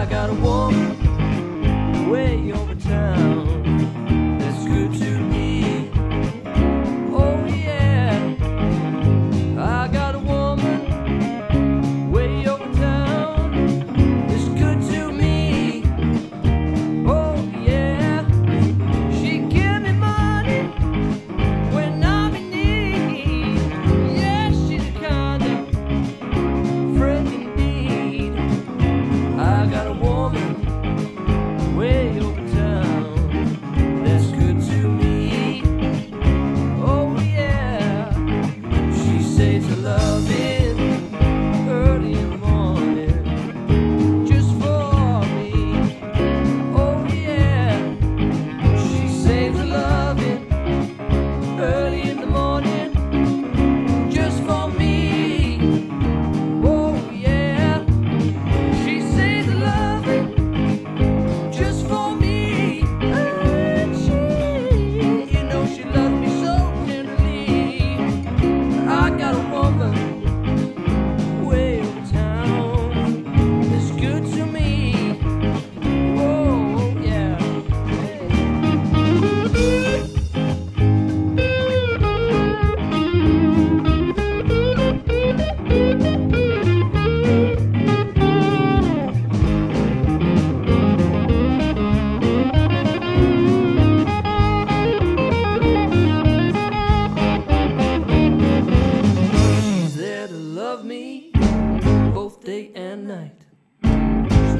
I gotta walk way over town.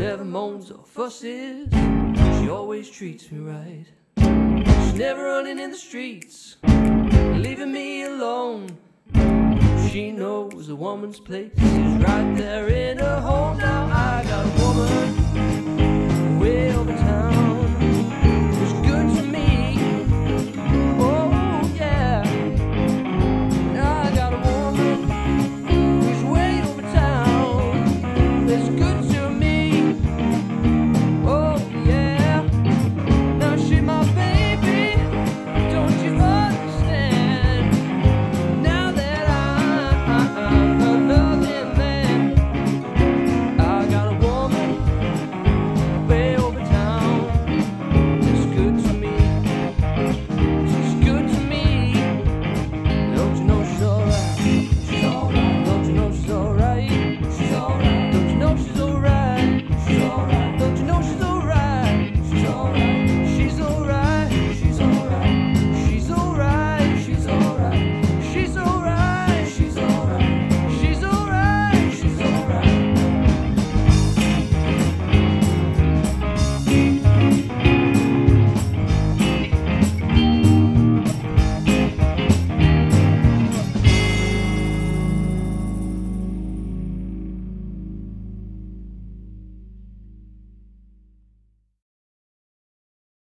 never moans or fusses. She always treats me right. She's never running in the streets, leaving me alone. She knows a woman's place is right there in her home. Now I got a woman.